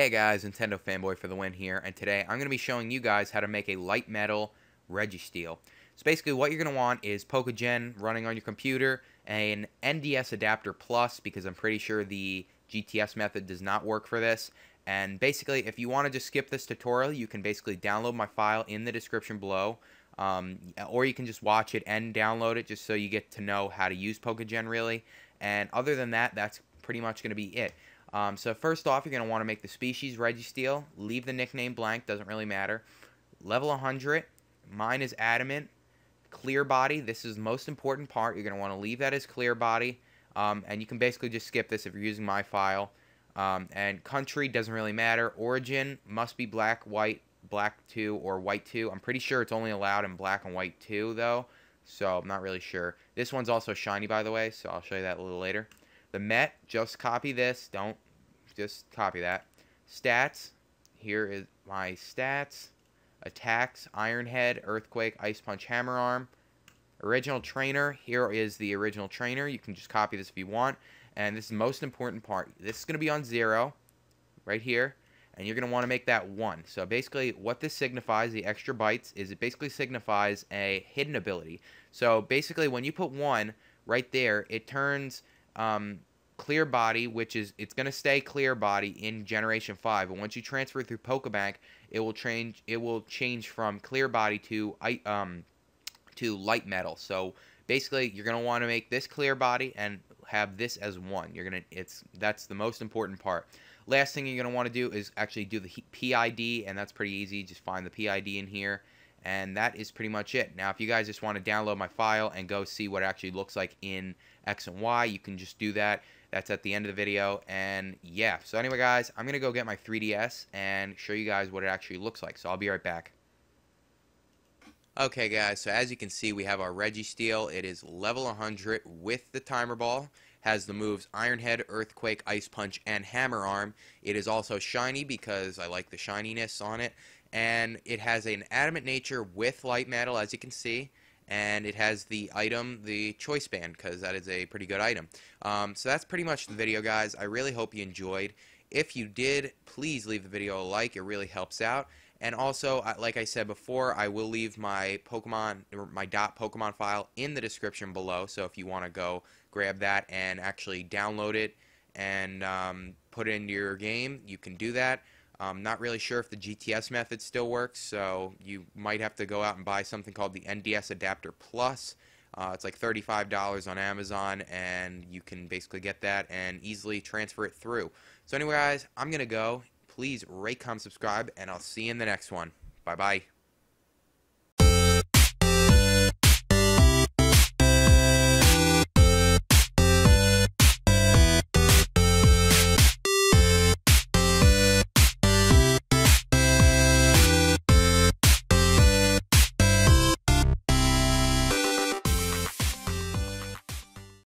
Hey guys, Nintendo Fanboy for the win here, and today I'm going to be showing you guys how to make a light metal Registeel. So basically what you're going to want is Pokégen running on your computer, an NDS Adapter Plus, because I'm pretty sure the GTS method does not work for this, and basically if you want to just skip this tutorial, you can basically download my file in the description below, um, or you can just watch it and download it just so you get to know how to use Pokégen really, and other than that, that's pretty much going to be it. Um, so first off, you're going to want to make the species Registeel. Leave the nickname blank, doesn't really matter. Level 100, mine is Adamant. Clear body, this is the most important part. You're going to want to leave that as clear body. Um, and you can basically just skip this if you're using my file. Um, and country doesn't really matter. Origin must be black, white, black 2, or white 2. I'm pretty sure it's only allowed in black and white 2, though. So I'm not really sure. This one's also shiny, by the way, so I'll show you that a little later. The Met, just copy this. Don't just copy that. Stats, here is my stats. Attacks, Iron Head, Earthquake, Ice Punch, Hammer Arm. Original trainer, here is the original trainer. You can just copy this if you want. And this is the most important part. This is going to be on zero, right here. And you're going to want to make that one. So basically, what this signifies, the extra bytes, is it basically signifies a hidden ability. So basically, when you put one right there, it turns um, clear body, which is it's going to stay clear body in Generation Five. But once you transfer through Pokebank, it will change. It will change from clear body to um to light metal. So basically, you're going to want to make this clear body and have this as one. You're gonna it's that's the most important part. Last thing you're going to want to do is actually do the PID, and that's pretty easy. Just find the PID in here and that is pretty much it. Now, if you guys just want to download my file and go see what it actually looks like in X and Y, you can just do that. That's at the end of the video, and yeah. So anyway, guys, I'm going to go get my 3DS and show you guys what it actually looks like. So I'll be right back. Okay, guys, so as you can see, we have our Registeel. It is level 100 with the timer ball. Has the moves Iron Head, Earthquake, Ice Punch, and Hammer Arm. It is also shiny because I like the shininess on it and it has an adamant nature with light metal as you can see and it has the item the choice band because that is a pretty good item. Um, so that's pretty much the video guys. I really hope you enjoyed. If you did please leave the video a like. It really helps out. And also like I said before I will leave my Pokemon my dot Pokemon file in the description below. So if you want to go grab that and actually download it and um, put it into your game you can do that I'm not really sure if the GTS method still works, so you might have to go out and buy something called the NDS Adapter Plus. Uh, it's like $35 on Amazon, and you can basically get that and easily transfer it through. So anyway, guys, I'm going to go. Please rate, comment, subscribe, and I'll see you in the next one. Bye-bye.